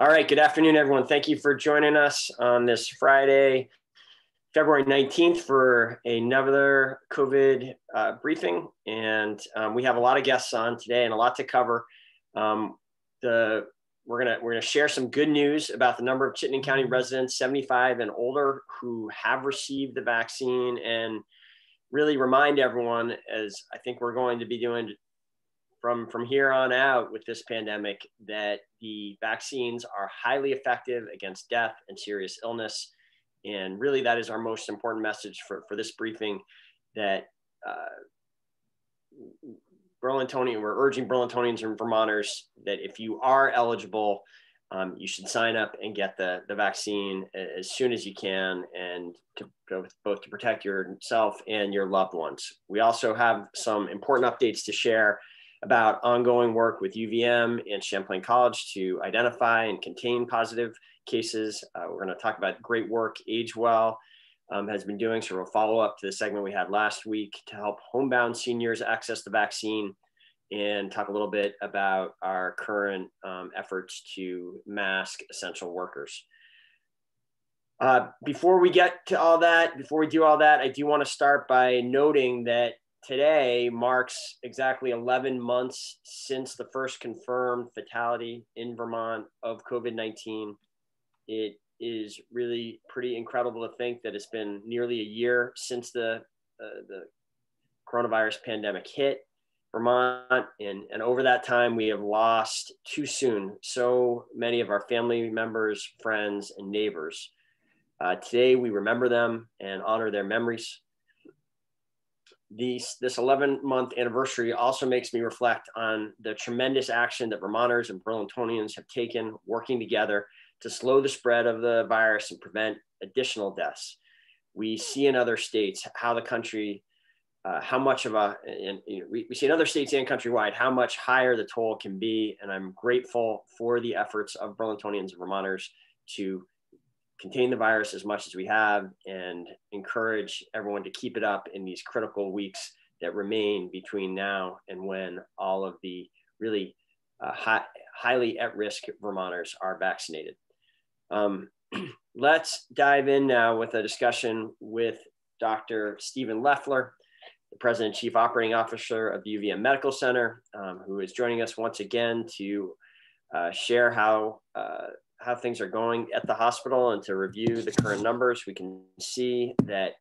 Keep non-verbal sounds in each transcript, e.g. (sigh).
All right. Good afternoon, everyone. Thank you for joining us on this Friday, February 19th, for another COVID uh, briefing. And um, we have a lot of guests on today and a lot to cover. Um, the we're gonna we're gonna share some good news about the number of Chittenden County residents 75 and older who have received the vaccine and really remind everyone, as I think we're going to be doing from from here on out with this pandemic that the vaccines are highly effective against death and serious illness and really that is our most important message for, for this briefing that uh, Burlingtonian, we're urging Burlingtonians and Vermonters that if you are eligible, um, you should sign up and get the, the vaccine as soon as you can and to both to protect yourself and your loved ones. We also have some important updates to share about ongoing work with UVM and Champlain College to identify and contain positive cases. Uh, we're going to talk about great work AgeWell um, has been doing. So we'll follow up to the segment we had last week to help homebound seniors access the vaccine and talk a little bit about our current um, efforts to mask essential workers. Uh, before we get to all that, before we do all that, I do want to start by noting that today marks exactly 11 months since the first confirmed fatality in Vermont of COVID 19. It is really pretty incredible to think that it's been nearly a year since the, uh, the coronavirus pandemic hit Vermont. And, and over that time, we have lost too soon so many of our family members, friends, and neighbors. Uh, today, we remember them and honor their memories these, this 11 month anniversary also makes me reflect on the tremendous action that Vermonters and Burlingtonians have taken working together to slow the spread of the virus and prevent additional deaths. We see in other states how the country, uh, how much of a, and you know, we, we see in other states and countrywide how much higher the toll can be. And I'm grateful for the efforts of Burlingtonians and Vermonters to contain the virus as much as we have and encourage everyone to keep it up in these critical weeks that remain between now and when all of the really uh, high, highly at risk Vermonters are vaccinated. Um, (clears throat) let's dive in now with a discussion with Dr. Stephen Leffler, the President and Chief Operating Officer of the UVM Medical Center, um, who is joining us once again to uh, share how uh, how things are going at the hospital and to review the current numbers, we can see that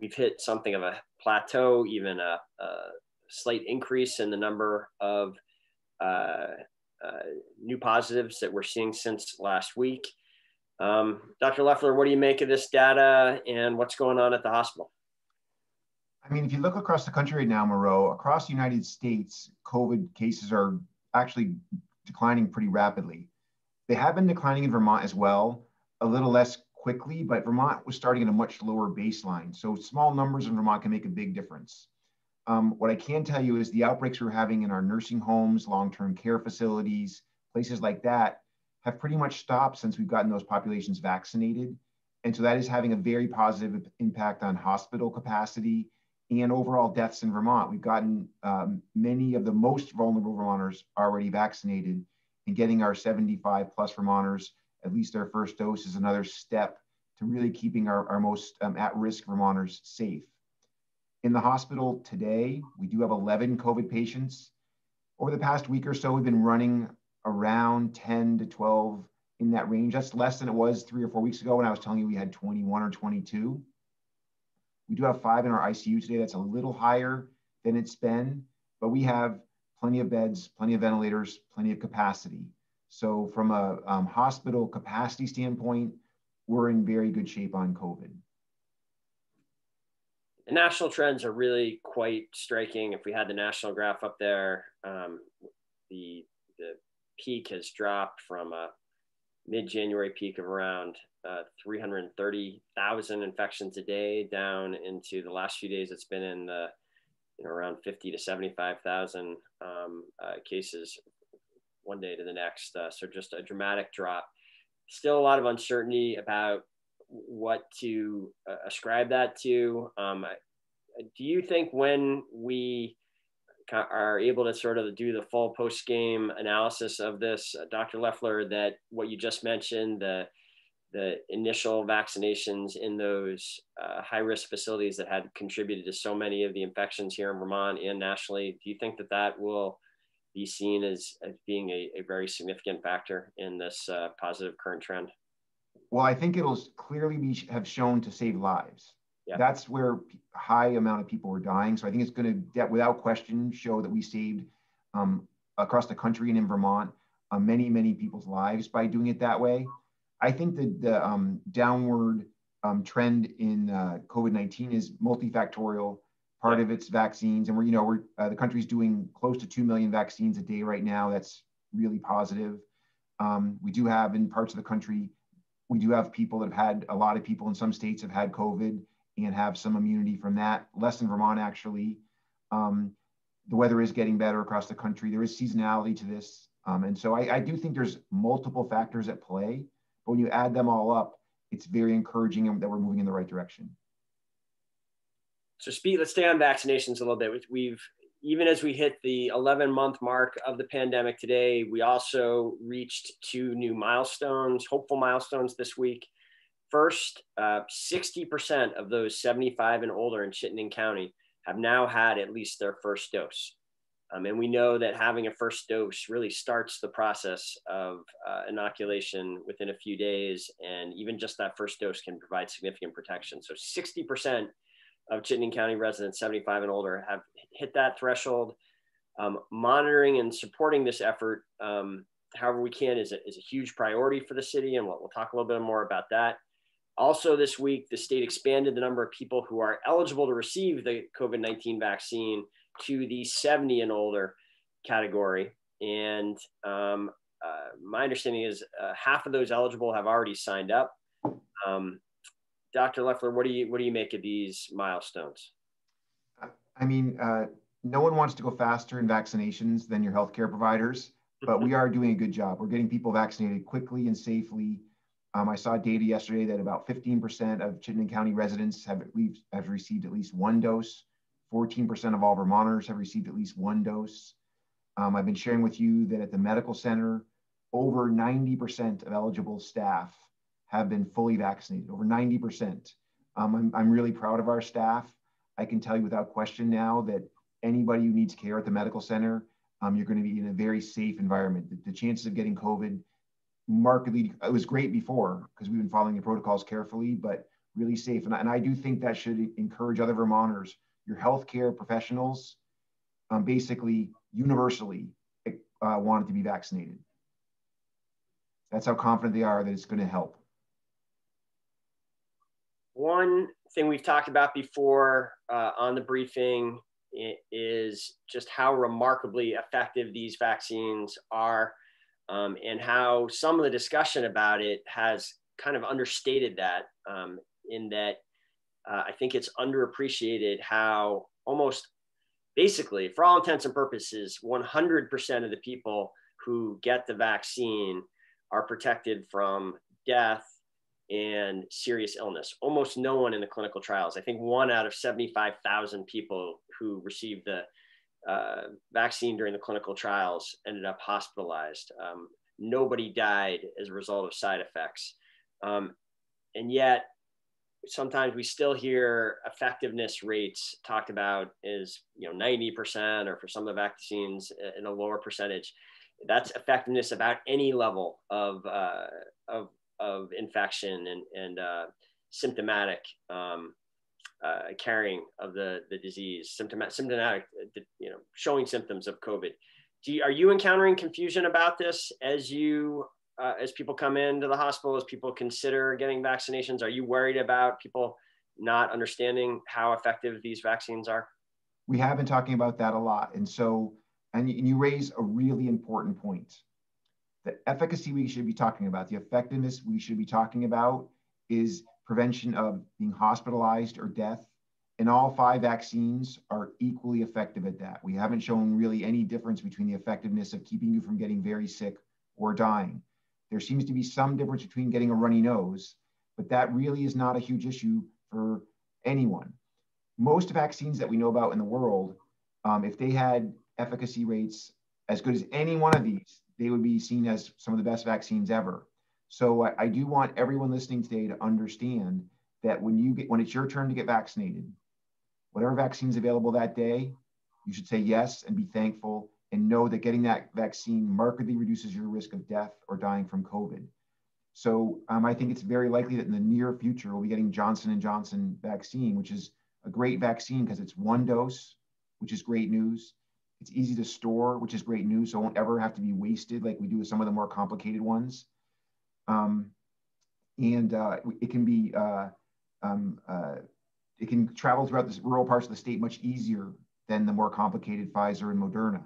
we've hit something of a plateau, even a, a slight increase in the number of uh, uh, new positives that we're seeing since last week. Um, Dr. Leffler, what do you make of this data and what's going on at the hospital? I mean, if you look across the country right now, Miro, across the United States, COVID cases are actually declining pretty rapidly. They have been declining in Vermont as well, a little less quickly, but Vermont was starting at a much lower baseline. So small numbers in Vermont can make a big difference. Um, what I can tell you is the outbreaks we're having in our nursing homes, long-term care facilities, places like that have pretty much stopped since we've gotten those populations vaccinated. And so that is having a very positive impact on hospital capacity and overall deaths in Vermont. We've gotten um, many of the most vulnerable Vermonters already vaccinated and getting our 75 plus Vermonters at least their first dose is another step to really keeping our, our most um, at-risk Vermonters safe. In the hospital today, we do have 11 COVID patients. Over the past week or so, we've been running around 10 to 12 in that range. That's less than it was three or four weeks ago when I was telling you we had 21 or 22. We do have five in our ICU today. That's a little higher than it's been, but we have plenty of beds, plenty of ventilators, plenty of capacity. So from a um, hospital capacity standpoint, we're in very good shape on COVID. The national trends are really quite striking. If we had the national graph up there, um, the the peak has dropped from a mid-January peak of around uh, 330,000 infections a day down into the last few days. It's been in the you know around 50 to 75,000 um, uh, cases one day to the next. Uh, so just a dramatic drop. Still a lot of uncertainty about what to uh, ascribe that to. Um, do you think when we are able to sort of do the full post game analysis of this, uh, Dr. Leffler, that what you just mentioned, the the initial vaccinations in those uh, high risk facilities that had contributed to so many of the infections here in Vermont and nationally, do you think that that will be seen as, as being a, a very significant factor in this uh, positive current trend? Well, I think it'll clearly be have shown to save lives. Yeah. That's where high amount of people were dying. So I think it's going to, without question, show that we saved um, across the country and in Vermont uh, many, many people's lives by doing it that way. I think that the um, downward um, trend in uh, COVID-19 is multifactorial part of its vaccines. And we're, you know, we're, uh, the country's doing close to 2 million vaccines a day right now. That's really positive. Um, we do have in parts of the country, we do have people that have had, a lot of people in some states have had COVID and have some immunity from that. Less in Vermont, actually. Um, the weather is getting better across the country. There is seasonality to this. Um, and so I, I do think there's multiple factors at play. But when you add them all up, it's very encouraging that we're moving in the right direction. So Steve, let's stay on vaccinations a little bit. We've even as we hit the 11 month mark of the pandemic today, we also reached two new milestones, hopeful milestones this week. First, uh, 60% of those 75 and older in Chittenden County have now had at least their first dose. Um, and we know that having a first dose really starts the process of uh, inoculation within a few days. And even just that first dose can provide significant protection. So 60% of Chittenden County residents 75 and older have hit that threshold. Um, monitoring and supporting this effort, um, however we can, is a, is a huge priority for the city, and we'll, we'll talk a little bit more about that. Also, this week, the state expanded the number of people who are eligible to receive the COVID 19 vaccine to the 70 and older category. And um, uh, my understanding is uh, half of those eligible have already signed up. Um, Dr. Leffler, what do you what do you make of these milestones? I mean, uh, no one wants to go faster in vaccinations than your healthcare providers, but we are doing a good job. We're getting people vaccinated quickly and safely. Um, I saw data yesterday that about 15% of Chittenden County residents have at least have received at least one dose. 14% of all Vermonters have received at least one dose. Um, I've been sharing with you that at the medical center, over 90% of eligible staff have been fully vaccinated, over 90%. Um, I'm, I'm really proud of our staff. I can tell you without question now that anybody who needs care at the medical center, um, you're going to be in a very safe environment. The, the, chances of getting COVID markedly, it was great before because we've been following the protocols carefully, but really safe. And, and I do think that should encourage other Vermonters, your healthcare professionals, um, basically universally uh, wanted to be vaccinated. That's how confident they are that it's going to help. One thing we've talked about before uh, on the briefing is just how remarkably effective these vaccines are um, and how some of the discussion about it has kind of understated that um, in that uh, I think it's underappreciated how almost basically, for all intents and purposes, 100% of the people who get the vaccine are protected from death and serious illness. Almost no one in the clinical trials. I think one out of 75,000 people who received the uh, vaccine during the clinical trials ended up hospitalized. Um, nobody died as a result of side effects. Um, and yet sometimes we still hear effectiveness rates talked about is you know 90% or for some of the vaccines in a lower percentage. That's effectiveness about any level of uh, of, of infection and and uh, symptomatic um, uh, carrying of the the disease symptomatic symptomatic you know showing symptoms of covid. Do you, are you encountering confusion about this as you uh, as people come into the hospital, as people consider getting vaccinations? Are you worried about people not understanding how effective these vaccines are? We have been talking about that a lot. And so, and you raise a really important point. The efficacy we should be talking about, the effectiveness we should be talking about is prevention of being hospitalized or death. And all five vaccines are equally effective at that. We haven't shown really any difference between the effectiveness of keeping you from getting very sick or dying. There seems to be some difference between getting a runny nose, but that really is not a huge issue for anyone. Most vaccines that we know about in the world, um, if they had efficacy rates as good as any one of these, they would be seen as some of the best vaccines ever. So I, I do want everyone listening today to understand that when you get when it's your turn to get vaccinated, whatever vaccine is available that day, you should say yes and be thankful and know that getting that vaccine markedly reduces your risk of death or dying from COVID. So um, I think it's very likely that in the near future we'll be getting Johnson and Johnson vaccine, which is a great vaccine because it's one dose, which is great news. It's easy to store, which is great news. So it won't ever have to be wasted like we do with some of the more complicated ones. Um, and uh, it can be uh, um, uh, it can travel throughout the rural parts of the state much easier than the more complicated Pfizer and Moderna.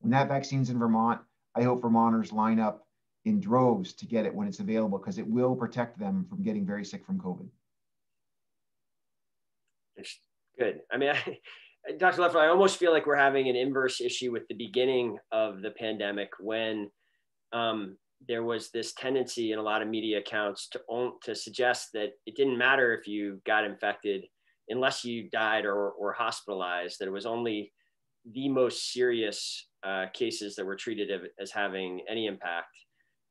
When that vaccine's in Vermont, I hope Vermonters line up in droves to get it when it's available because it will protect them from getting very sick from COVID. Good. I mean, (laughs) I, Dr. Leffler, I almost feel like we're having an inverse issue with the beginning of the pandemic when um, there was this tendency in a lot of media accounts to to suggest that it didn't matter if you got infected unless you died or, or hospitalized, that it was only the most serious uh, cases that were treated as having any impact.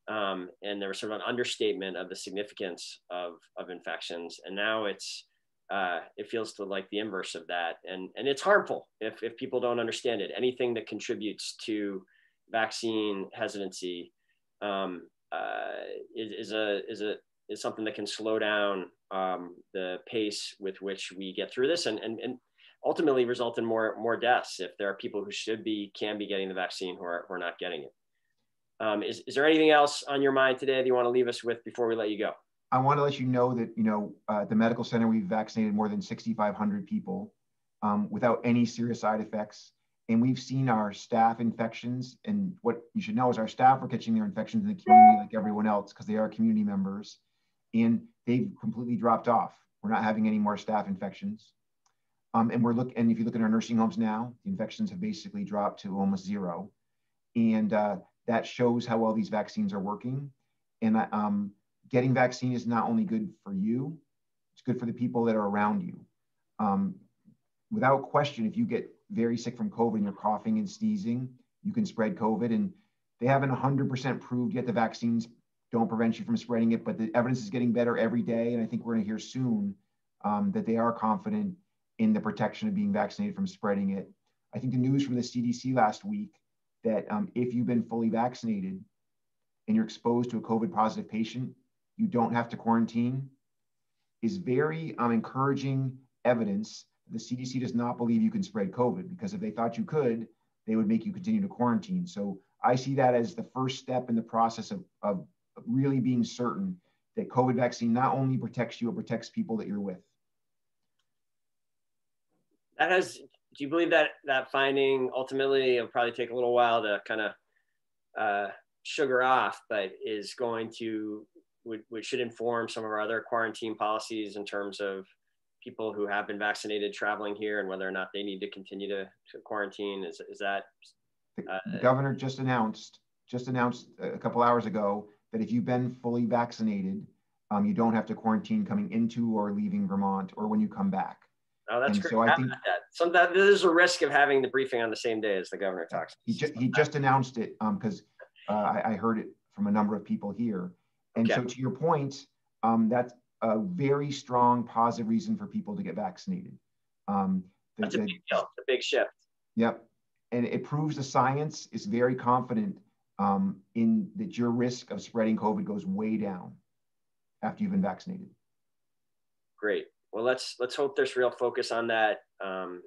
Um, and there was sort of an understatement of the significance of, of infections. And now it's, uh, it feels to like the inverse of that. And, and it's harmful if, if people don't understand it. Anything that contributes to vaccine hesitancy um, uh, is, is, a, is, a, is something that can slow down um, the pace with which we get through this. And, and, and ultimately result in more more deaths if there are people who should be can be getting the vaccine who are, who are not getting it. Um, is, is there anything else on your mind today that you want to leave us with before we let you go? I want to let you know that you know uh, the medical center we've vaccinated more than 6,500 people um, without any serious side effects, and we've seen our staff infections. And what you should know is our staff are catching their infections in the community like everyone else because they are community members, and they've completely dropped off. We're not having any more staff infections. Um, and we're look, and if you look at our nursing homes now, the infections have basically dropped to almost zero, and uh, that shows how well these vaccines are working. And uh, um, getting vaccine is not only good for you, it's good for the people that are around you. Um, without question, if you get very sick from COVID and you're coughing and sneezing, you can spread COVID. And they haven't 100% proved yet the vaccines don't prevent you from spreading it, but the evidence is getting better every day. And I think we're going to hear soon um, that they are confident in the protection of being vaccinated from spreading it. I think the news from the CDC last week that um, if you've been fully vaccinated and you're exposed to a COVID positive patient, you don't have to quarantine is very um, encouraging evidence the CDC does not believe you can spread COVID because if they thought you could, they would make you continue to quarantine. So I see that as the first step in the process of, of really being certain that COVID vaccine not only protects you, it protects people that you're with that has do you believe that that finding ultimately it'll probably take a little while to kind of uh, sugar off but is going to would, which should inform some of our other quarantine policies in terms of people who have been vaccinated traveling here and whether or not they need to continue to, to quarantine? Is, is that uh, the governor just announced just announced a couple hours ago that if you've been fully vaccinated um, you don't have to quarantine coming into or leaving vermont or when you come back Oh, that's and great. So I think (laughs) that. That there's a risk of having the briefing on the same day as the governor talks. He just he just announced it because um, uh, I, I, heard it from a number of people here. And okay. so to your point, um, that's a very strong positive reason for people to get vaccinated. Um, the, That's a big deal, a big shift. Yep. And it proves the science is very confident um, in that your risk of spreading COVID goes way down after you've been vaccinated. Great. Well, let's let's hope there's real focus on that um,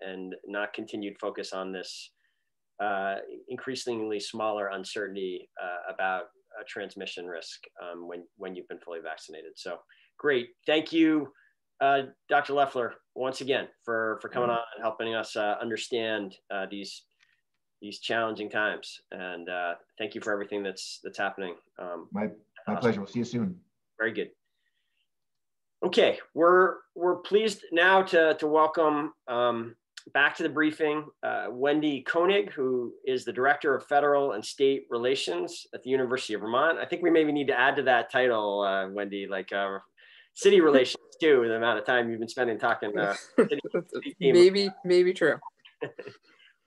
and not continued focus on this uh, increasingly smaller uncertainty uh, about a transmission risk um, when when you've been fully vaccinated. So great, thank you, uh, Dr. Leffler, once again for for coming on and helping us uh, understand uh, these these challenging times. And uh, thank you for everything that's that's happening. Um, my my pleasure. We'll see you soon. Very good. Okay, we're we're pleased now to to welcome um, back to the briefing uh, Wendy Koenig, who is the director of federal and state relations at the University of Vermont. I think we maybe need to add to that title, uh, Wendy, like uh, city relations (laughs) too. The amount of time you've been spending talking. Uh, city, (laughs) city maybe maybe true. (laughs)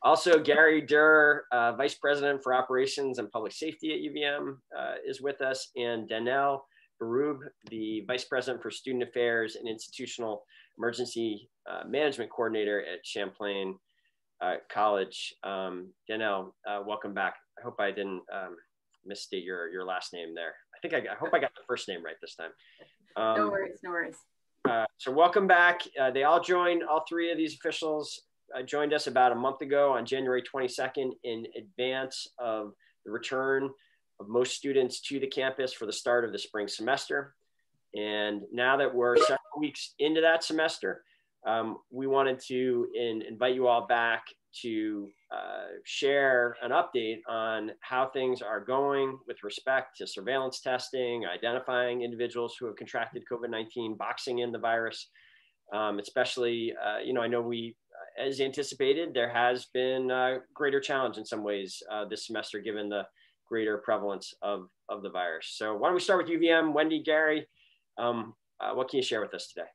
Also, Gary Derr, uh, Vice President for Operations and Public Safety at UVM, uh, is with us, and Danelle Berube, the Vice President for Student Affairs and Institutional Emergency uh, Management Coordinator at Champlain uh, College. Um, Danelle, uh, welcome back. I hope I didn't um, misstate your, your last name there. I think I, I, hope I got the first name right this time. Um, no worries, no worries. Uh, so welcome back. Uh, they all joined, all three of these officials uh, joined us about a month ago on January 22nd in advance of the return of most students to the campus for the start of the spring semester. And now that we're several weeks into that semester, um, we wanted to in, invite you all back to uh, share an update on how things are going with respect to surveillance testing, identifying individuals who have contracted COVID-19, boxing in the virus, um, especially, uh, you know, I know we, uh, as anticipated, there has been a greater challenge in some ways uh, this semester given the greater prevalence of, of the virus. So why don't we start with UVM, Wendy, Gary, um, uh, what can you share with us today?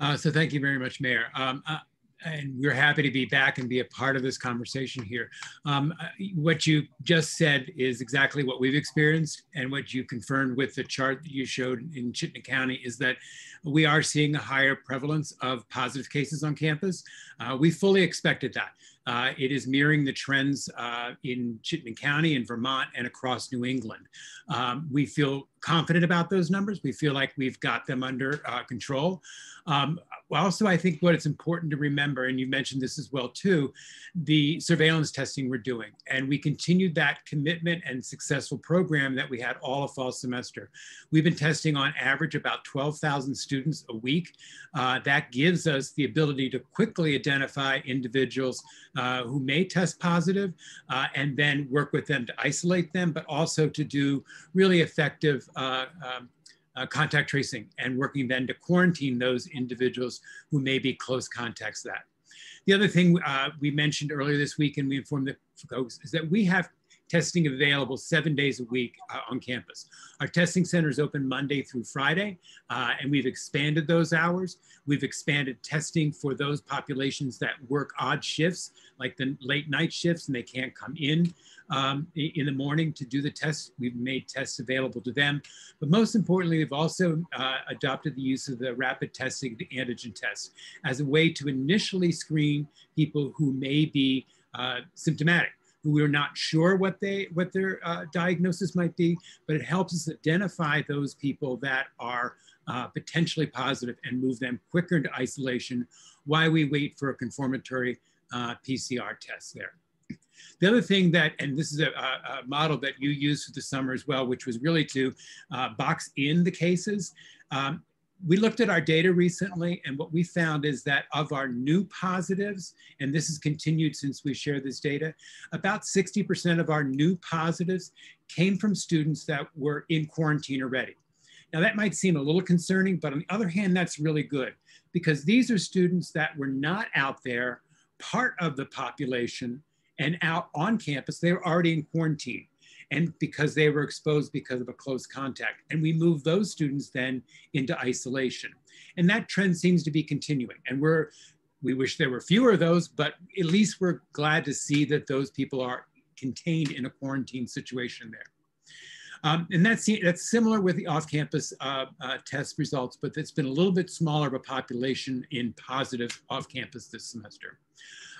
Uh, so thank you very much, Mayor. Um, uh, and we're happy to be back and be a part of this conversation here. Um, uh, what you just said is exactly what we've experienced and what you confirmed with the chart that you showed in Chittenden County is that we are seeing a higher prevalence of positive cases on campus. Uh, we fully expected that. Uh, it is mirroring the trends uh, in Chittenden County in Vermont and across New England. Um, we feel confident about those numbers. We feel like we've got them under uh, control. Um, also, I think what it's important to remember, and you mentioned this as well too, the surveillance testing we're doing. And we continued that commitment and successful program that we had all of fall semester. We've been testing on average about 12,000 students a week. Uh, that gives us the ability to quickly identify individuals uh, who may test positive uh, and then work with them to isolate them, but also to do really effective uh, um, uh, contact tracing and working then to quarantine those individuals who may be close contacts that. The other thing uh, we mentioned earlier this week and we informed the folks is that we have testing available seven days a week uh, on campus. Our testing center is open Monday through Friday, uh, and we've expanded those hours. We've expanded testing for those populations that work odd shifts, like the late night shifts, and they can't come in um, in the morning to do the tests. We've made tests available to them. But most importantly, we've also uh, adopted the use of the rapid testing, the antigen test, as a way to initially screen people who may be uh, symptomatic who we're not sure what they what their uh, diagnosis might be, but it helps us identify those people that are uh, potentially positive and move them quicker into isolation while we wait for a confirmatory uh, PCR test there. The other thing that, and this is a, a, model that you used for the summer as well, which was really to uh, box in the cases. Um, we looked at our data recently and what we found is that of our new positives, and this has continued since we shared this data, about 60% of our new positives came from students that were in quarantine already. Now that might seem a little concerning, but on the other hand, that's really good because these are students that were not out there, part of the population and out on campus, they were already in quarantine and because they were exposed because of a close contact. And we moved those students then into isolation. And that trend seems to be continuing. And we're, we wish there were fewer of those, but at least we're glad to see that those people are contained in a quarantine situation there. Um, and that's, that's similar with the off-campus uh, uh, test results, but it's been a little bit smaller of a population in positive off-campus this semester.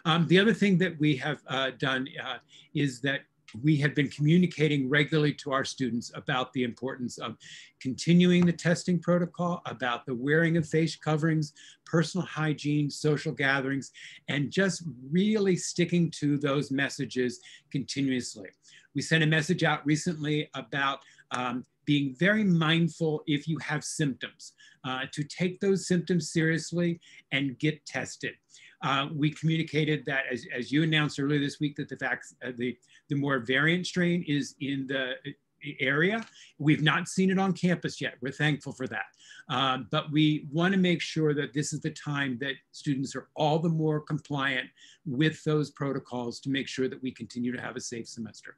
Um, the other thing that we have uh, done uh, is that we have been communicating regularly to our students about the importance of continuing the testing protocol, about the wearing of face coverings, personal hygiene, social gatherings, and just really sticking to those messages continuously. We sent a message out recently about um, being very mindful if you have symptoms, uh, to take those symptoms seriously and get tested. Uh, we communicated that, as, as you announced earlier this week, that the, vac- uh, the, the more variant strain is in the uh, area. We've not seen it on campus yet. We're thankful for that. Um, but we want to make sure that this is the time that students are all the more compliant with those protocols to make sure that we continue to have a safe semester.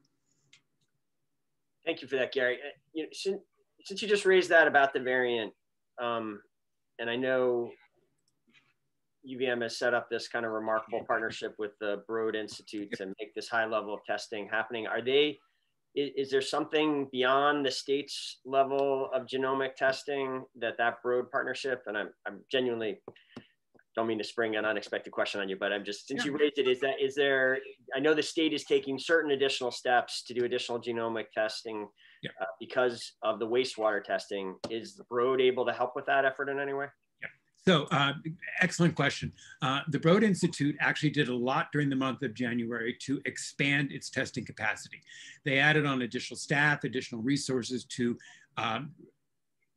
Thank you for that, Gary. Uh, you know, since, since you just raised that about the variant, um, and I know UVM has set up this kind of remarkable partnership with the Broad Institute to make this high level of testing happening. Are they, is, is, there something beyond the state's level of genomic testing that that Broad partnership, and I'm, I'm genuinely, don't mean to spring an unexpected question on you, but I'm just, since yeah. you raised it, is that, is there, I know the state is taking certain additional steps to do additional genomic testing yeah. uh, because of the wastewater testing. Is the Broad able to help with that effort in any way? So uh, excellent question. Uh, the Broad Institute actually did a lot during the month of January to expand its testing capacity. They added on additional staff, additional resources to um,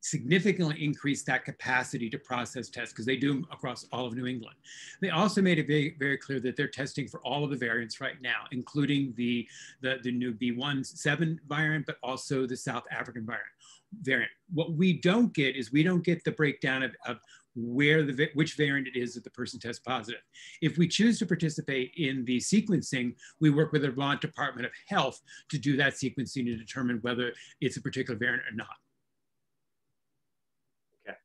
significantly increase that capacity to process tests because they do them across all of New England. They also made it very, very clear that they're testing for all of the variants right now, including the, the, the new B17 variant, but also the South African variant. What we don't get is we don't get the breakdown of, of where the which variant it is that the person tests positive. If we choose to participate in the sequencing, we work with the Vermont Department of Health to do that sequencing to determine whether it's a particular variant or not. Okay.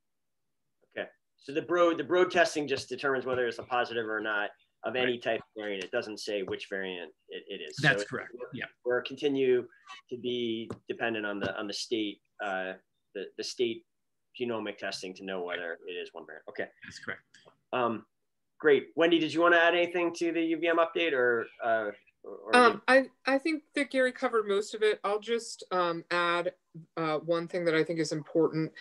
Okay. So the broad the broad testing just determines whether it's a positive or not of any right. type of variant. It doesn't say which variant it, it is. That's so correct. Yeah. We're continue to be dependent on the on the state uh, the the state genomic testing to know whether it is one variant. Okay. That's correct. Um, great. Wendy, did you want to add anything to the UVM update or? Uh, or um, I, I think that Gary covered most of it. I'll just um, add uh, one thing that I think is important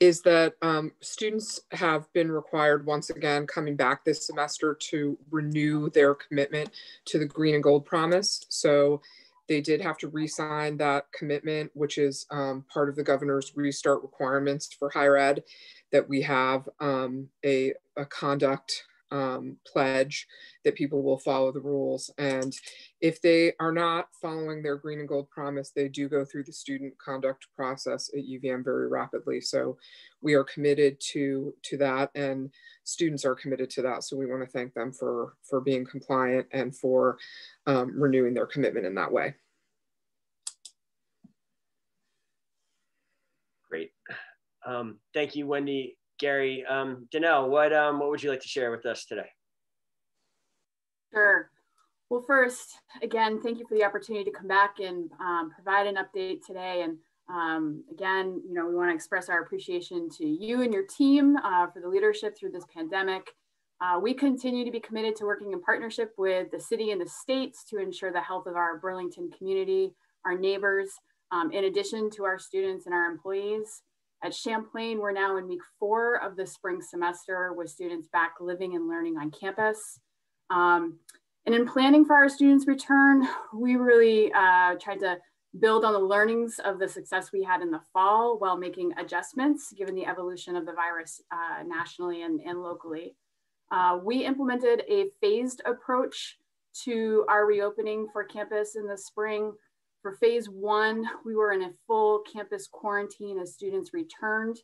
is that um, students have been required once again coming back this semester to renew their commitment to the green and gold promise. So they did have to re-sign that commitment, which is um, part of the governor's restart requirements for higher ed, that we have um, a, a conduct um, pledge that people will follow the rules. And if they are not following their green and gold promise, they do go through the student conduct process at UVM very rapidly. So we are committed to, to that and students are committed to that. So we wanna thank them for, for being compliant and for um, renewing their commitment in that way. Great. Um, thank you, Wendy. Gary, um, Danelle, what, um, what would you like to share with us today? Sure. Well, first, again, thank you for the opportunity to come back and um, provide an update today. And um, again, you know, we want to express our appreciation to you and your team uh, for the leadership through this pandemic. Uh, we continue to be committed to working in partnership with the city and the states to ensure the health of our Burlington community, our neighbors, um, in addition to our students and our employees. At Champlain, we're now in week four of the spring semester with students back living and learning on campus. Um, and in planning for our students' return, we really uh, tried to build on the learnings of the success we had in the fall while making adjustments given the evolution of the virus uh, nationally and, and locally. Uh, we implemented a phased approach to our reopening for campus in the spring for phase one, we were in a full campus quarantine as students returned.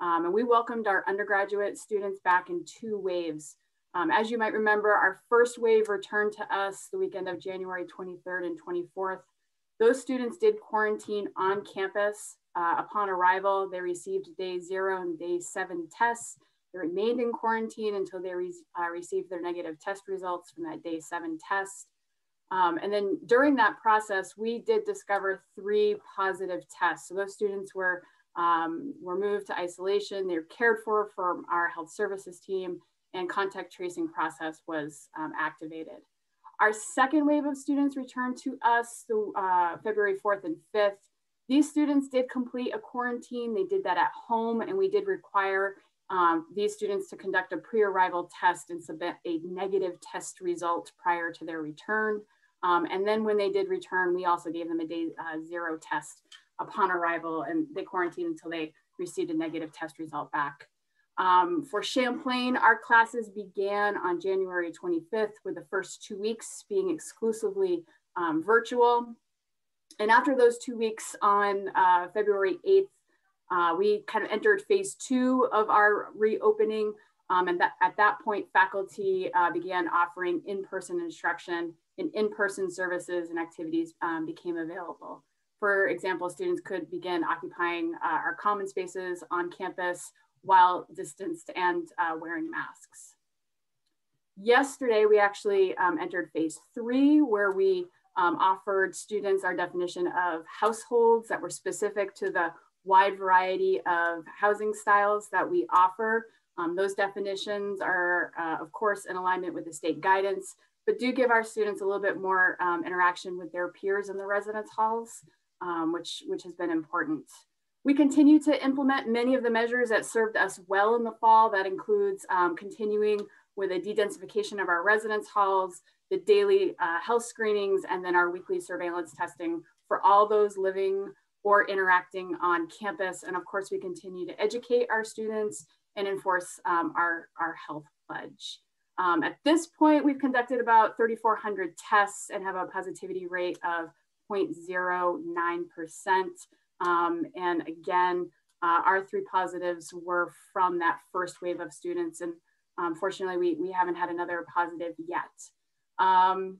Um, and we welcomed our undergraduate students back in two waves. Um, as you might remember, our first wave returned to us the weekend of January 23rd and 24th. Those students did quarantine on campus. Uh, upon arrival, they received day zero and day seven tests. They remained in quarantine until they re uh, received their negative test results from that day seven test. Um, and then during that process, we did discover three positive tests. So those students were, um, were moved to isolation. They were cared for from our health services team and contact tracing process was um, activated. Our second wave of students returned to us so, uh, February 4th and 5th. These students did complete a quarantine. They did that at home and we did require um, these students to conduct a pre-arrival test and submit a negative test result prior to their return. Um, and then when they did return, we also gave them a day uh, zero test upon arrival and they quarantined until they received a negative test result back. Um, for Champlain, our classes began on January 25th with the first two weeks being exclusively um, virtual. And after those two weeks on uh, February 8th, uh, we kind of entered phase two of our reopening. Um, and that, at that point, faculty uh, began offering in-person instruction and in-person services and activities um, became available. For example, students could begin occupying uh, our common spaces on campus while distanced and uh, wearing masks. Yesterday, we actually um, entered phase three where we um, offered students our definition of households that were specific to the wide variety of housing styles that we offer. Um, those definitions are, uh, of course, in alignment with the state guidance, but do give our students a little bit more um, interaction with their peers in the residence halls, um, which, which has been important. We continue to implement many of the measures that served us well in the fall. That includes um, continuing with a de-densification of our residence halls, the daily uh, health screenings, and then our weekly surveillance testing for all those living or interacting on campus. And of course, we continue to educate our students and enforce um, our, our health pledge. Um, at this point, we've conducted about 3,400 tests and have a positivity rate of 0.09%. Um, and again, uh, our three positives were from that first wave of students. And um, we, we haven't had another positive yet. Um,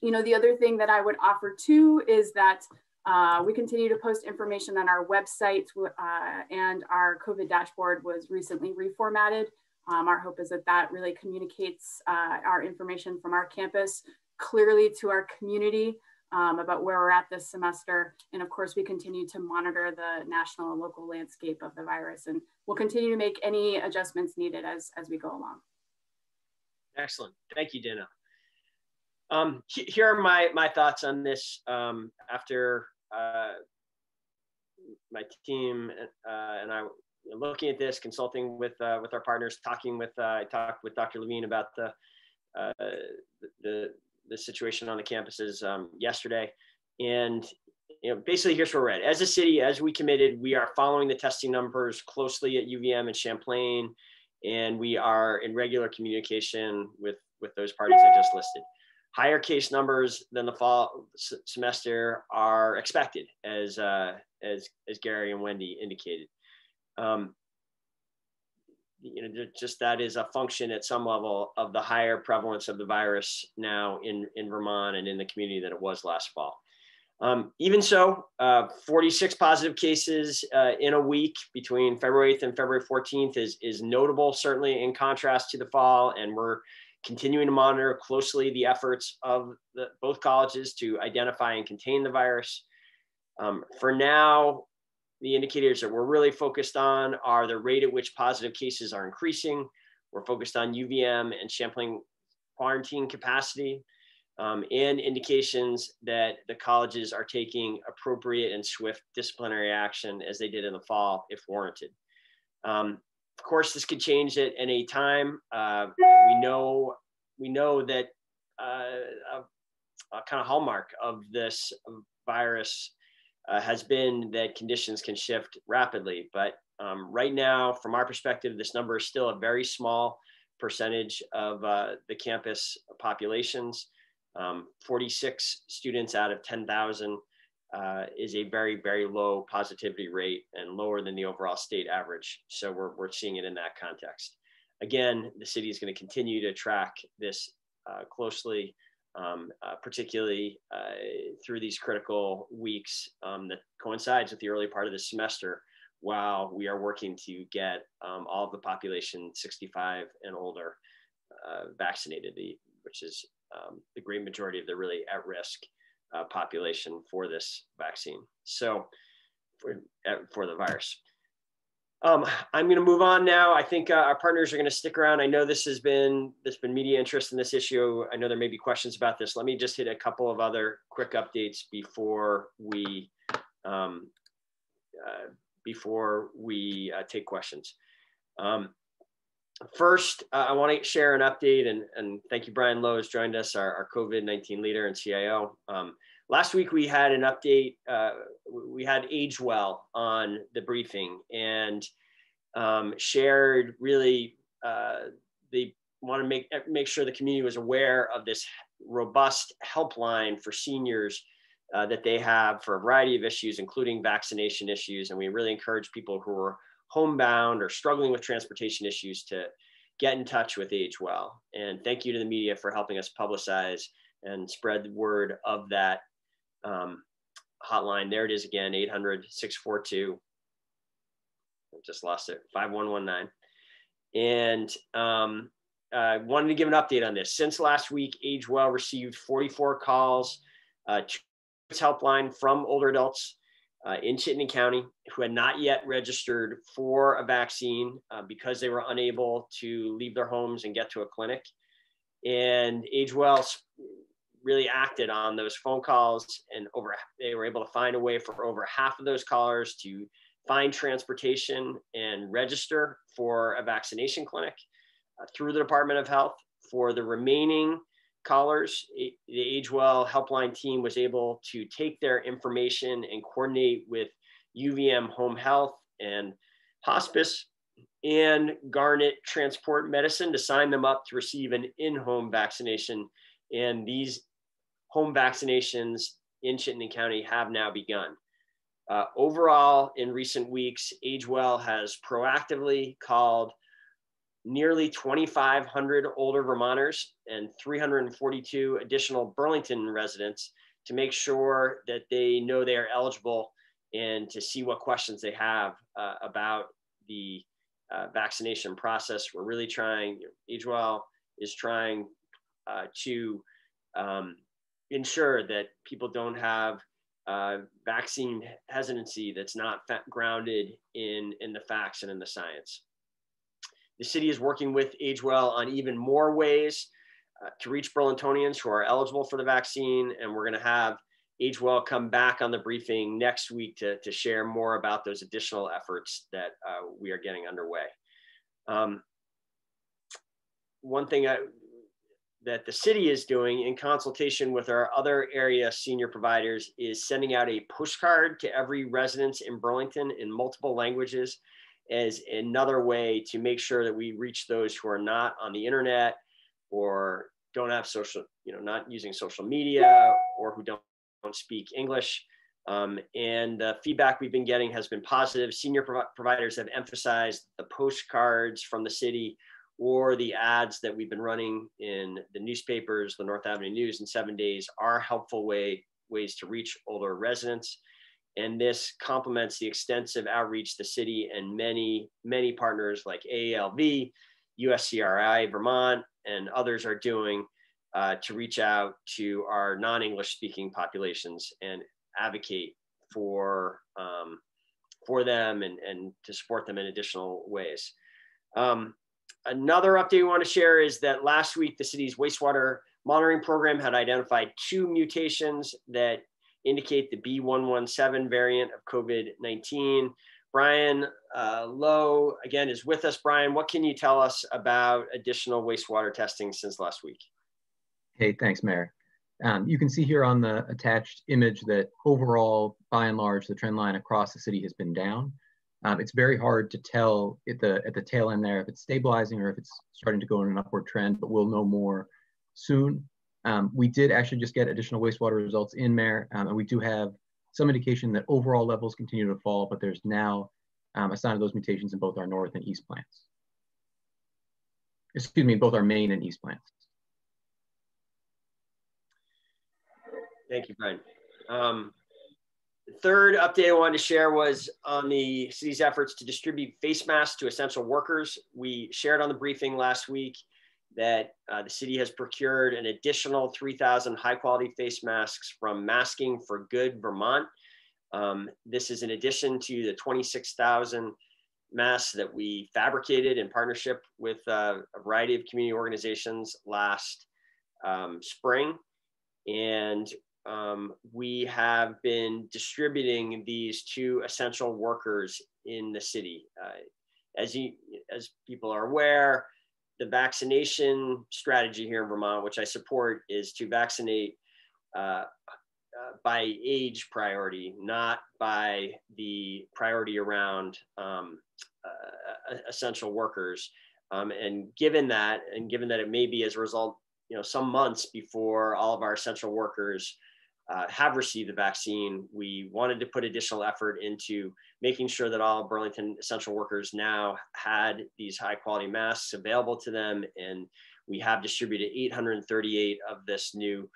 you know, the other thing that I would offer too is that uh, we continue to post information on our website uh, and our COVID dashboard was recently reformatted. Um, our hope is that that really communicates uh, our information from our campus clearly to our community um, about where we're at this semester. And of course, we continue to monitor the national and local landscape of the virus and we'll continue to make any adjustments needed as, as we go along. Excellent. Thank you, Dana. Um, here are my, my thoughts on this um, after uh, my team uh, and I looking at this, consulting with uh, with our partners, talking with uh, I talked with Dr. Levine about the uh, the the situation on the campuses um, yesterday, and you know basically here's where we're at. As a city, as we committed, we are following the testing numbers closely at UVM and Champlain, and we are in regular communication with with those parties I just listed higher case numbers than the fall semester are expected, as uh, as as Gary and Wendy indicated. Um, you know, just that is a function at some level of the higher prevalence of the virus now in in Vermont and in the community than it was last fall. Um, even so, uh, 46 positive cases uh, in a week between February 8th and February 14th is, is notable, certainly in contrast to the fall. And we're continuing to monitor closely the efforts of the, both colleges to identify and contain the virus. Um, for now, the indicators that we're really focused on are the rate at which positive cases are increasing. We're focused on UVM and Champlain quarantine capacity um, and indications that the colleges are taking appropriate and swift disciplinary action as they did in the fall if warranted. Um, of course, this could change at any time. Uh, we know we know that uh, a, a, kind of hallmark of this virus uh, has been that conditions can shift rapidly. But um, right now, from our perspective, this number is still a very small percentage of uh, the campus populations. Um, 46 students out of 10,000 uh, is a very, very low positivity rate and lower than the overall state average. So we're, we're seeing it in that context. Again, the city is going to continue to track this uh, closely, um, uh, particularly uh, through these critical weeks um, that coincides with the early part of the semester while we are working to get um, all of the population 65 and older uh, vaccinated, which is um, the great majority of the really at risk uh, population for this vaccine. So for, uh, for the virus. Um, I'm going to move on now. I think uh, our partners are going to stick around. I know this has been there's been media interest in this issue. I know there may be questions about this. Let me just hit a couple of other quick updates before we um, uh, before we uh, take questions. Um, first, uh, I want to share an update and, and thank you, Brian Lowe has joined us, our, our COVID-19 leader and CIO. Um, last week we had an update, uh, we had Age Well on the briefing and um, shared really, uh, they want to make, make sure the community was aware of this robust helpline for seniors uh, that they have for a variety of issues, including vaccination issues. And we really encourage people who are homebound or struggling with transportation issues to get in touch with Age Well. And thank you to the media for helping us publicize and spread the word of that um, hotline. There it is again, 800 642. Just lost it, 5119. And um, I wanted to give an update on this. Since last week, Age Well received 44 calls, uh, helpline from older adults uh, in Chittenden County who had not yet registered for a vaccine uh, because they were unable to leave their homes and get to a clinic. And AgeWell really acted on those phone calls, and over they were able to find a way for over half of those callers to find transportation and register for a vaccination clinic uh, through the Department of Health. For the remaining callers, the AgeWell helpline team was able to take their information and coordinate with UVM Home Health and Hospice and Garnet Transport Medicine to sign them up to receive an in-home vaccination. And these home vaccinations in Chittenden County have now begun. Uh, overall, in recent weeks, AgeWell has proactively called nearly 2,500 older Vermonters and 342 additional Burlington residents to make sure that they know they are eligible and to see what questions they have uh, about the uh, vaccination process. We're really trying, AgeWell is trying uh, to um, ensure that people don't have uh, vaccine hesitancy that's not grounded in, in the facts and in the science. The city is working with AgeWell on even more ways uh, to reach Burlingtonians who are eligible for the vaccine. And we're going to have AgeWell come back on the briefing next week to, to share more about those additional efforts that uh, we are getting underway. Um, one thing I, that the city is doing in consultation with our other area senior providers is sending out a postcard to every resident in Burlington in multiple languages as another way to make sure that we reach those who are not on the internet or don't have social, you know, not using social media or who don't, don't speak English. Um, and the feedback we've been getting has been positive. Senior prov providers have emphasized the postcards from the city or the ads that we've been running in the newspapers, the North Avenue News, in Seven Days are helpful way ways to reach older residents. And this complements the extensive outreach the city and many, many partners like AALV, USCRI Vermont, and others are doing uh, to reach out to our non-English speaking populations and advocate for, um, for them and, and to support them in additional ways. Um, another update we want to share is that last week the city's wastewater monitoring program had identified two mutations that indicate the B117 variant of COVID-19. Brian uh, Lowe, again, is with us. Brian, what can you tell us about additional wastewater testing since last week? Hey, thanks, Mayor. Um, you can see here on the attached image that overall, by and large, the trend line across the city has been down. Um, it's very hard to tell at the, at the tail end there if it's stabilizing or if it's starting to go in an upward trend, but we'll know more soon. Um, we did actually just get additional wastewater results in there, um, and we do have some indication that overall levels continue to fall, but there's now um, a sign of those mutations in both our north and east plants. Excuse me, both our main and east plants. Thank you, Brian. Um, third update I wanted to share was on the city's efforts to distribute face masks to essential workers. We shared on the briefing last week that uh, the city has procured an additional 3,000 high quality face masks from Masking for Good Vermont. Um, this is in addition to the 26,000 masks that we fabricated in partnership with uh, a variety of community organizations last um, spring. And um, we have been distributing these to essential workers in the city. Uh, as, you, as people are aware, the vaccination strategy here in Vermont, which I support, is to vaccinate uh, uh, by age priority, not by the priority around um, uh, essential workers. Um, and given that, and given that it may be as a result, you know, some months before all of our essential workers uh, have received the vaccine, we wanted to put additional effort into making sure that all Burlington essential workers now had these high quality masks available to them. And we have distributed 838 of this new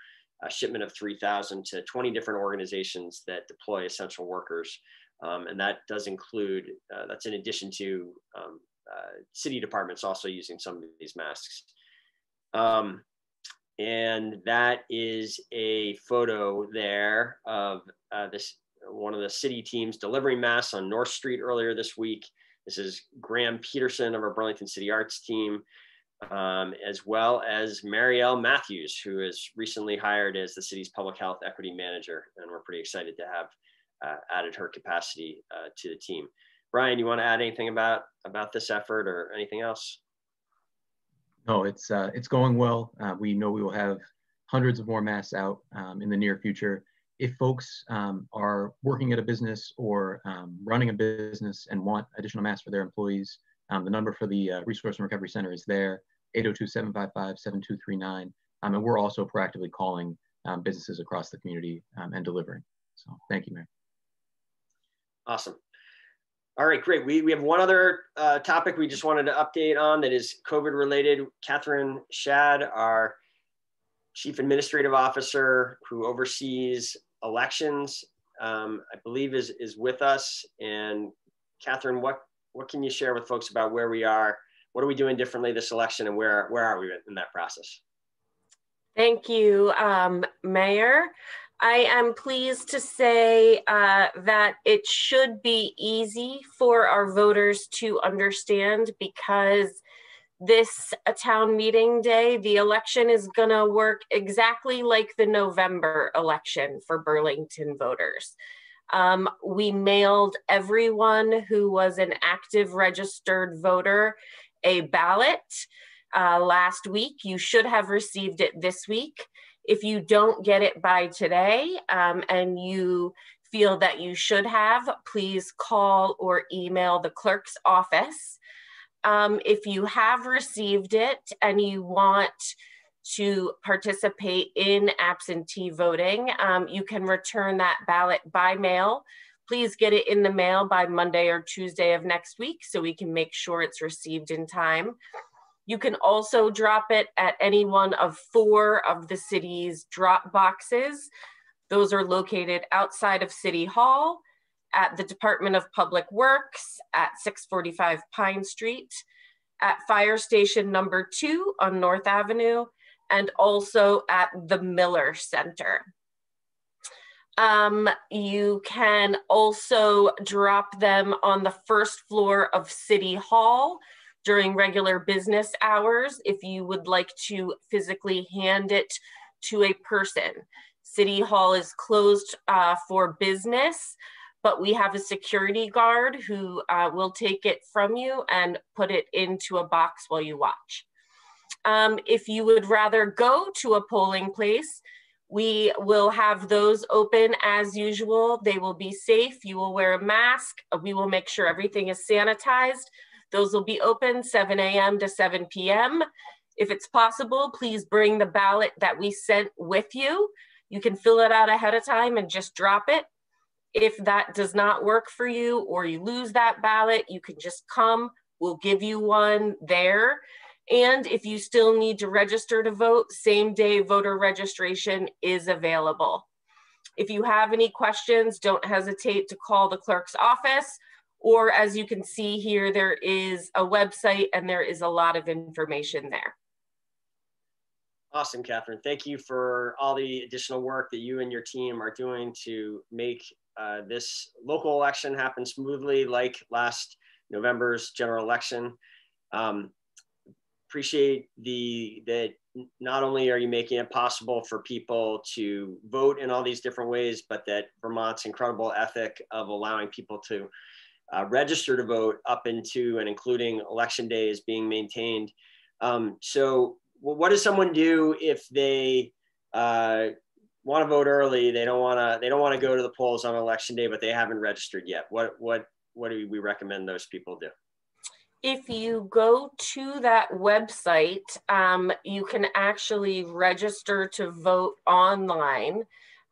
uh, shipment of 3,000 to 20 different organizations that deploy essential workers. Um, and that does include, uh, that's in addition to um, uh, city departments also using some of these masks. Um, and that is a photo there of uh, this one of the city teams delivering masks on North Street earlier this week. This is Graham Peterson of our Burlington City Arts team, um, as well as Marielle Matthews, who is recently hired as the city's public health equity manager. And we're pretty excited to have uh, added her capacity uh, to the team. Brian, you want to add anything about about this effort or anything else? No, it's uh, it's going well. Uh, we know we will have hundreds of more masks out um, in the near future. If folks um, are working at a business or um, running a business and want additional masks for their employees, um, the number for the uh, Resource and Recovery Center is there, 802-755-7239. Um, and we're also proactively calling um, businesses across the community and delivering. So thank you, Mayor. Awesome. All right, great. We, we have one other uh, topic we just wanted to update on that is COVID related. Katherine Schad, our Chief Administrative Officer who oversees elections, um, I believe is, is with us. And Catherine, what, what can you share with folks about where we are? What are we doing differently this election and where, where are we in that process? Thank you, um, Mayor. I am pleased to say uh, that it should be easy for our voters to understand because this a town meeting day, the election is gonna work exactly like the November election for Burlington voters. Um, we mailed everyone who was an active registered voter a ballot uh, last week. You should have received it this week. If you don't get it by today um, and you feel that you should have, please call or email the clerk's office. Um, if you have received it and you want to participate in absentee voting, um, you can return that ballot by mail. Please get it in the mail by Monday or Tuesday of next week so we can make sure it's received in time. You can also drop it at any one of four of the city's drop boxes. Those are located outside of City Hall, at the Department of Public Works, at 645 Pine Street, at Fire Station number two on North Avenue, and also at the Miller Center. Um, you can also drop them on the first floor of City Hall, during regular business hours if you would like to physically hand it to a person. City Hall is closed uh, for business, but we have a security guard who uh, will take it from you and put it into a box while you watch. Um, if you would rather go to a polling place, we will have those open as usual. They will be safe. You will wear a mask. We will make sure everything is sanitized. Those will be open 7 a.m. to 7 p.m. If it's possible, please bring the ballot that we sent with you. You can fill it out ahead of time and just drop it. If that does not work for you or you lose that ballot, you can just come. We'll give you one there. And if you still need to register to vote, same day voter registration is available. If you have any questions, don't hesitate to call the clerk's office or as you can see here, there is a website and there is a lot of information there. Awesome, Katherine. Thank you for all the additional work that you and your team are doing to make uh, this local election happen smoothly, like last November's general election. Um, appreciate the that not only are you making it possible for people to vote in all these different ways, but that Vermont's incredible ethic of allowing people to uh, register to vote up into and including election day is being maintained. Um, so well, what does someone do if they uh, want to vote early? They don't want to. They don't want to go to the polls on election day, but they haven't registered yet. What what what do we recommend those people do? If you go to that website, um, you can actually register to vote online.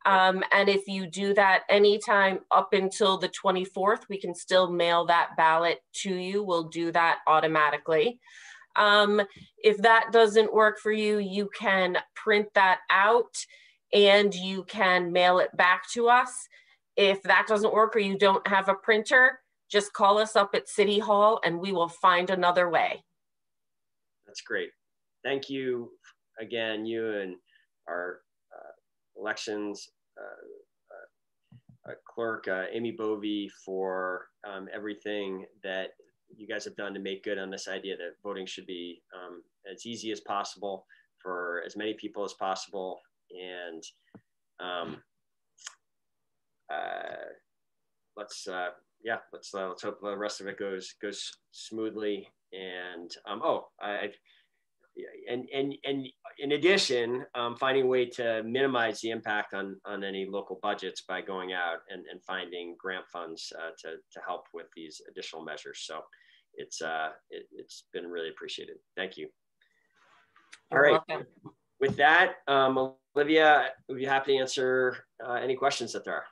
Um, and if you do that anytime up until the 24th, we can still mail that ballot to you. We'll do that automatically. Um, if that doesn't work for you, you can print that out and you can mail it back to us. If that doesn't work or you don't have a printer, just call us up at City Hall and we will find another way. That's great. Thank you again, you and our elections uh, uh, clerk, uh, Amy Bovey, for um, everything that you guys have done to make good on this idea that voting should be um, as easy as possible for as many people as possible. And um, uh, let's, uh, yeah, let's uh, let's hope the rest of it goes goes smoothly. And um, oh, I, and and and in addition, um, finding a way to minimize the impact on on any local budgets by going out and, and finding grant funds uh, to to help with these additional measures. So it's uh it, has been really appreciated. Thank you. All You're right. Welcome. With that, um, Olivia, would be happy to answer uh, any questions that there are.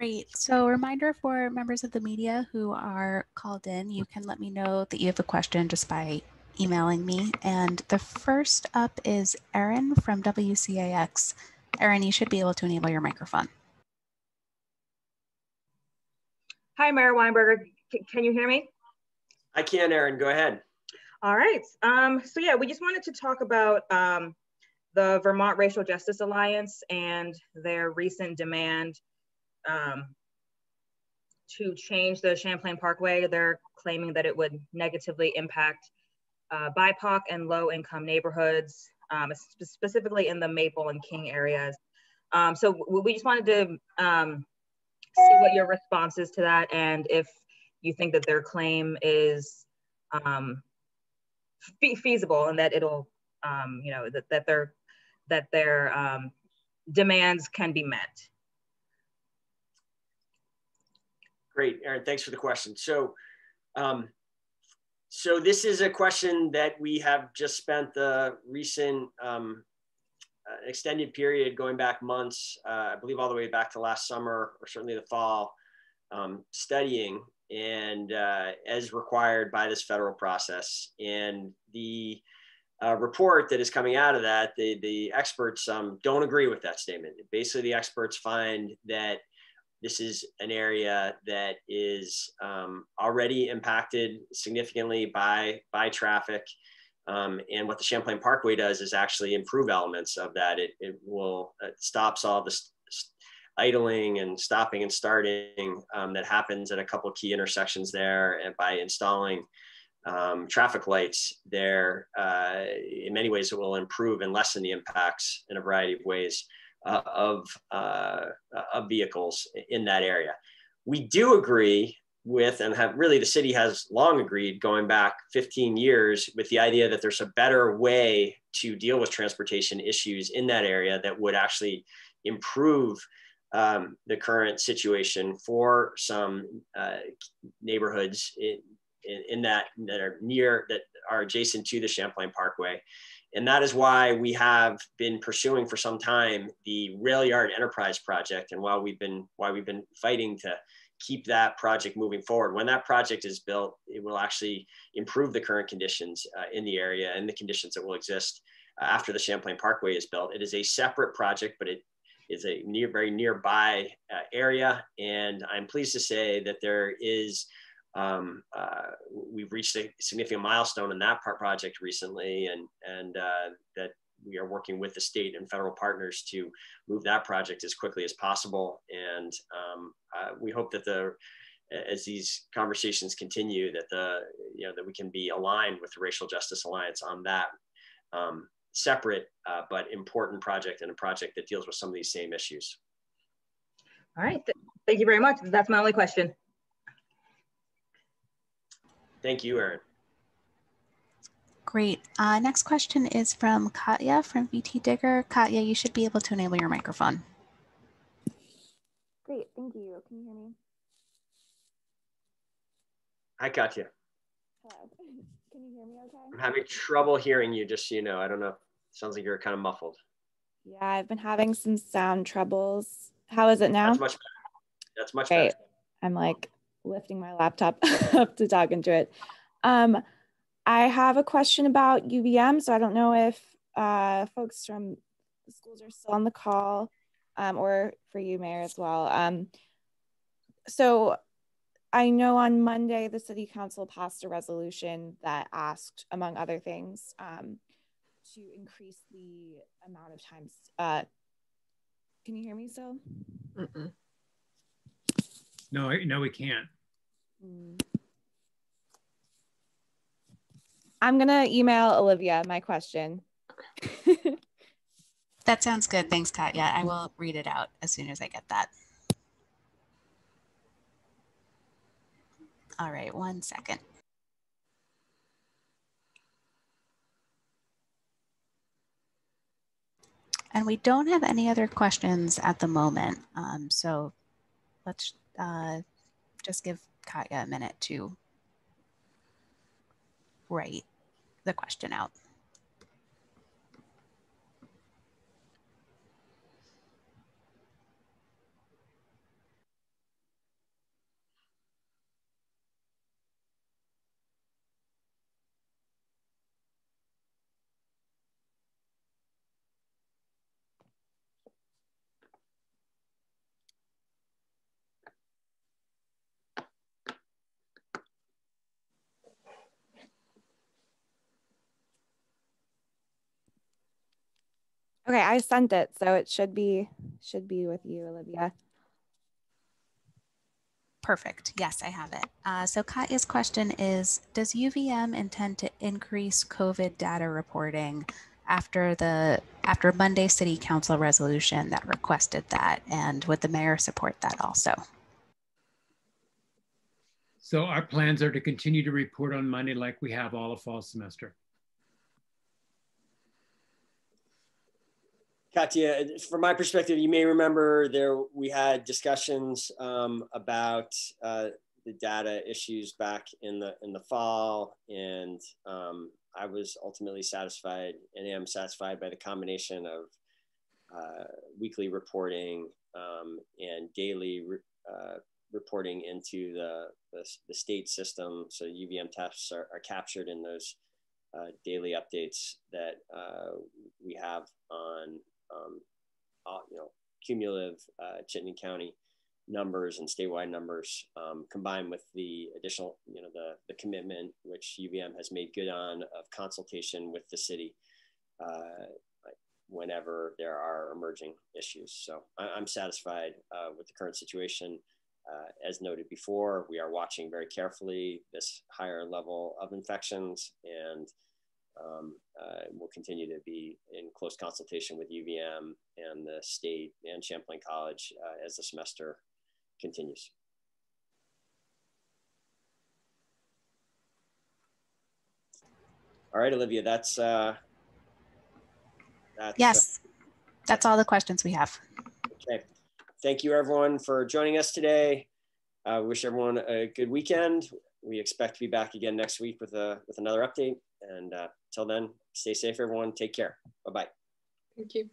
Great. So reminder for members of the media who are called in, you can let me know that you have a question just by emailing me. And the first up is Erin from WCAX. Erin, you should be able to enable your microphone. Hi, Mayor Weinberger. C can you hear me? I can, Erin. Go ahead. All right. Um, so yeah, we just wanted to talk about um, the Vermont Racial Justice Alliance and their recent demand um, to change the Champlain Parkway. They're claiming that it would negatively impact uh, BIPOC and low income neighborhoods, um, specifically in the Maple and King areas. Um, so we just wanted to um, see what your response is to that and if you think that their claim is um, fe feasible and that it'll, um, you know, that, that their, that their um, demands can be met. Great, Erin, thanks for the question. So, so this is a question that we have just spent the recent um, uh, extended period going back months, uh, I believe all the way back to last summer or certainly the fall, um, studying and uh, as required by this federal process. And the uh, report that is coming out of that, the, the experts um, don't agree with that statement. Basically, the experts find that this is an area that is um, already impacted significantly by, by traffic. Um, and what the Champlain Parkway does is actually improve elements of that. It, it will, it stops all the idling and stopping and starting um, that happens at a couple key intersections there and by installing um, traffic lights there uh, in many ways it will improve and lessen the impacts in a variety of ways uh, of, uh, of vehicles in that area we do agree with and have really the city has long agreed going back 15 years with the idea that there's a better way to deal with transportation issues in that area that would actually improve um, the current situation for some uh, neighborhoods in, in, in, that that are near that are adjacent to the Champlain Parkway. And that is why we have been pursuing for some time the rail yard enterprise project. And while we've been why we've been fighting to keep that project moving forward. When that project is built, it will actually improve the current conditions uh, in the area and the conditions that will exist uh, after the Champlain Parkway is built. It is a separate project, but it is a near, very nearby uh, area. And I'm pleased to say that there is, um, uh, we've reached a significant milestone in that part project recently and, and uh, that we are working with the state and federal partners to move that project as quickly as possible. And um, uh, we hope that the as these conversations continue, that the you know that we can be aligned with the Racial Justice Alliance on that um, separate uh, but important project and a project that deals with some of these same issues. All right, thank you very much. That's my only question. Thank you, Erin. Great. Uh, next question is from Katya from VT Digger. Katya, you should be able to enable your microphone. Great, thank you. Can you hear me? Hi, Katya. Hello. (laughs) Can you hear me okay? I'm having trouble hearing you, just so you know. I don't know. Sounds like you're kind of muffled. Yeah, I've been having some sound troubles. How is it now? That's much better. That's much Great. better. I'm like lifting my laptop (laughs) up to talk into it. Um, I have a question about UVM. So I don't know if uh, folks from the schools are still on the call um, or for you, Mayor, as well. Um, so I know on Monday the City Council passed a resolution that asked, among other things, um, to increase the amount of times. Uh, can you hear me still? Mm -mm. No, no, we can't. Mm. I'm gonna email Olivia my question. (laughs) that sounds good. Thanks, Katya. I will read it out as soon as I get that. All right, one second. And we don't have any other questions at the moment. Um, so let's uh, just give Katya a minute to write the question out. Okay, I sent it, so it should be should be with you, Olivia. Perfect. Yes, I have it. Uh, so Katya's question is, does UVM intend to increase COVID data reporting after the after Monday City Council resolution that requested that, and would the mayor support that also? So our plans are to continue to report on Monday like we have all of fall semester. Katya, from my perspective, you may remember there we had discussions um, about uh, the data issues back in the in the fall, and um, I was ultimately satisfied and am satisfied by the combination of uh, weekly reporting um, and daily re uh, reporting into the, the, the state system. So UVM tests are, are captured in those uh, daily updates that uh, we have on um, uh, you know, cumulative uh, Chittenden County numbers and statewide numbers um, combined with the additional, you know, the, the commitment which UVM has made good on of consultation with the city uh, whenever there are emerging issues. So I, am satisfied uh, with the current situation. Uh, as noted before, we are watching very carefully this higher level of infections and um, uh, we'll continue to be in close consultation with UVM and the state and Champlain College uh, as the semester continues. All right, Olivia, that's, uh, that's yes, uh, that's all the questions we have. Okay, thank you everyone for joining us today. I uh, wish everyone a good weekend. We expect to be back again next week with a with another update. And uh, till then, stay safe, everyone. Take care. Bye bye. Thank you.